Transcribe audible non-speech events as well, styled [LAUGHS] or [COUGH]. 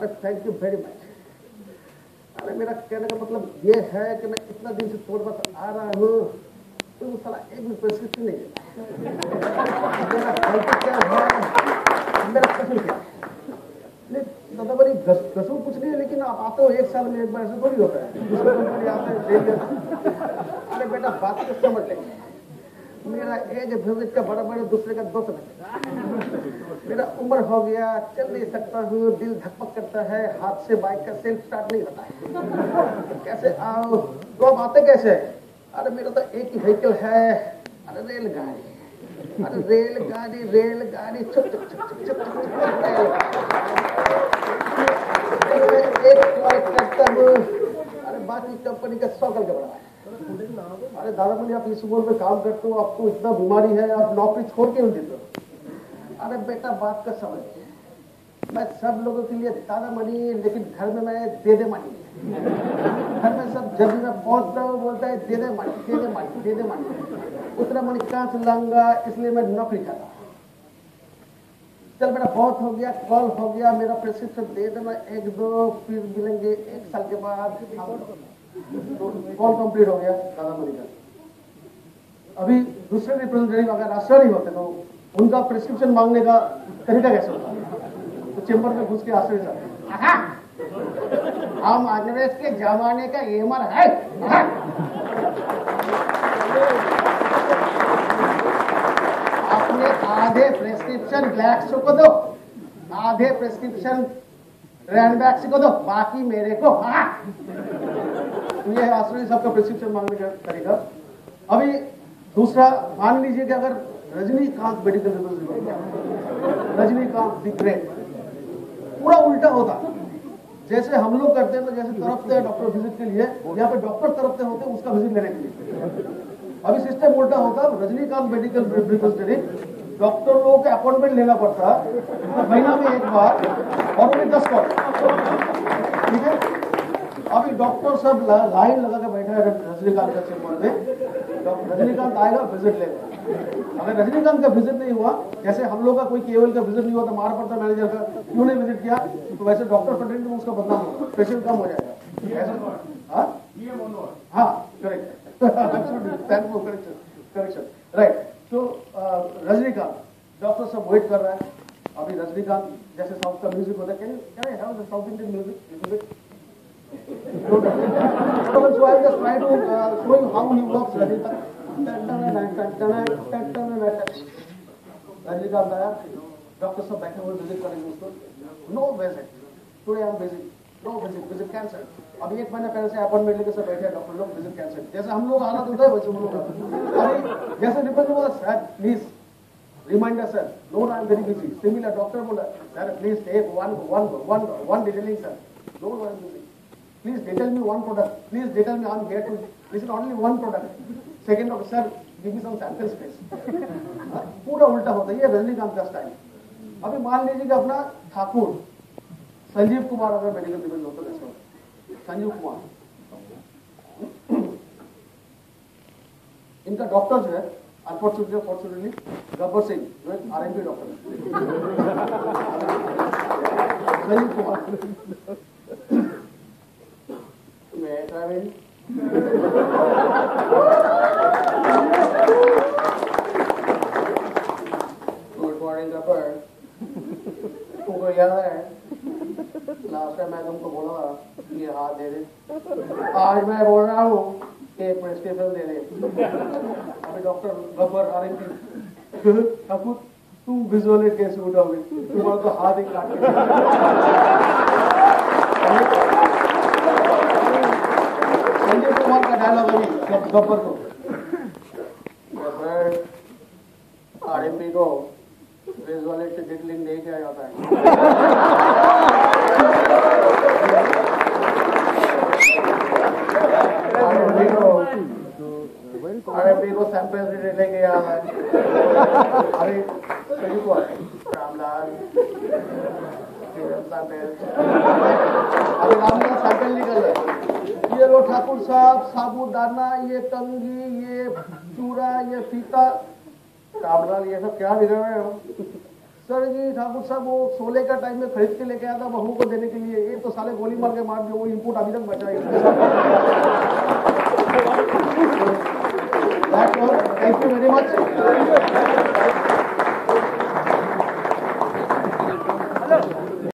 अरे thank you very much अरे मेरा कहने का मतलब ये है कि मैं इतना दिन से थोड़ा बहुत आ रहा हूँ तो वो साला एक भी प्रेस्क्रिप्शन नहीं मेरा गलती बड़ी कसूर कुछ नहीं है, लेकिन आप आते हो एक साल में एक बार ऐसा थोड़ी होता है। अरे बेटा, बात को समझ ले। मेरा एज विज़िट का बड़ा बड़ा दूसरे का दोस्त है मेरा उम्र हो गया, चल नहीं सकता हूँ, दिल धकपक करता है, हाथ से बाइक का सेल्फ स्टार्ट नहीं होता है। कैसे? आओ तो आप आते कैसे? अरे मेरा तो एक ही व्हीकल है। अरे रेलगाड़ी। अरे रेलगाड़ी रेलगाड़ी छुप छुप छुप छुप छुप छुप एक करता हूँ। अरे बाकी कंपनी का सौ कल बड़ा है। अरे दादा बोले आप इस उम्र में काम करते हो, आपको इतना बीमारी है, आप नौकरी छोड़ के देते हो। अरे बेटा, बात का समझ मैं सब लोगों के लिए दादा मनी लेकिन घर में मैं दे दे मनी। घर में सब जब भी मैं पहुँचता हूँ, बोलता है, दे दे मनी, दे दे मनी, दे दे मनी। उतना मनी कहाँ से लाऊँगा इसलिए मैं नौकरी कर रहा चल मेरा बहुत हो गया, कॉल हो गया, मेरा प्रिस्क्रिप्शन दे देना एक दो फिर मिलेंगे एक साल के बाद। कॉल कंप्लीट हो गया दादा मनी का। अभी दूसरे रिप्रेजेंटेटिव अगर आश्चर्य होते तो उनका प्रिस्क्रिप्शन मांगने का तरीका कैसे होता? तो चेंबर में घुस के आश्चर्य जाते हम अंग्रेज़ के जमाने का एमर है। अपने आधे प्रेस्क्रिप्शन ब्लैक्स को दो, आधे प्रेस्क्रिप्शन रैनबैक्स को दो, बाकी मेरे को हाँ ये है आश्रय सबका प्रिस्क्रिप्शन मांगने का तरीका। अभी दूसरा, मान लीजिए कि अगर रजनीकांत मेडिकल रिप्रेजेंटेटिव रजनीकांत दी पूरा उल्टा होता। जैसे हम लोग करते हैं तो जैसे तरफते हैं डॉक्टर विज़िट के लिए यहाँ पे डॉक्टर तरफते होते हैं उसका विज़िट लेने के लिए। अभी सिस्टम उल्टा होता। रजनीकांत मेडिकल रिप्रेजेंटेटिव डॉक्टर लोगों के अपॉइंटमेंट लेना पड़ता। महीना में एक बार, और उन्हें दस कॉल ठीक है? डॉक्टर सब लाइन लगा के बैठा है रजनीकांत का चेम्बर में। रजनीकांत आएगा विज़िट लेगा। अगर रजनीकांत का विज़िट नहीं हुआ जैसे हम लोग का कोई केवल का विज़िट नहीं हुआ तो मार पड़ता मैनेजर का। क्यों नहीं विज़िट किया? तो वैसे डॉक्टर पेटेंट में उसका बदनाम होगा पेशेंट कम हो जाएगा। हाँ? करेक्ट करेक्शन करेक्शन राइट तो रजनीकांत डॉक्टर सब वेट कर रहा है। अभी रजनीकांत जैसे साउथ का म्यूज़िक होता है। Can can I have the South Indian music so I'll just try to uh, show you how he works आया डॉक्टर सब बैठे हुए विज़िट करेंगे उसको। Visit today I am busy no visit visit cancel अभी एक महीना पहले से अपॉइंटमेंट लेके सब बैठे डॉक्टर लोग विज़िट कैंसिल जैसे हम लोग आना होता है वैसे हम लोग अभी जैसे रिपोर्ट बोला sir please reminder sir no I am very busy similar doctor बोला sir please take one one one one detailing sir no I am busy Please detail me one product. Please detail me I'm here to listen only one product. Second of sir, give me some sample space. [LAUGHS] पूरा उल्टा होता है। ये रजनीकांत का style अभी मान लीजिए कि अपना ठाकुर संजीव कुमार अगर मेडिकल डिविजन होता कैसे संजीव कुमार। [CLEARS THROAT] इनका डॉक्टर जो है। अनफॉर्चुनेटली फॉर्चुनेटली गब्बर सिंह जो है आर एम पी डॉक्टर है। Sanjeev Kumar. May I come in? Good morning, याद है लास्ट टाइम मैं तुमको बोला था ये हाथ दे दे आज मैं बोल रहा हूँ एक प्रेस्क्रिप्शन दे दे अभी डॉक्टर गब्बर आ रही थी ठाकुर तुम विजुअली कैसे उठाओगे तुम्हारा तो हाथ ही काट के संजय कुमार का गब्बर को। को विजुअल से नहीं किया जाता है। को को सैंपल है अरे संजय कुमार रामलाल सैंपल निकल ठाकुर साहब, साबुदाना, ये तंगी, ये चूरा, ये फीता कामलाल ये सब क्या बिगड़ रहे हो? सर जी, ठाकुर साहब, वो सोले का टाइम में खरीद के लेके आया था बहू को देने के लिए। ये तो साले गोली मार के मार दिया, वो इनपुट अभी तक बचा है थैंक यू वेरी मच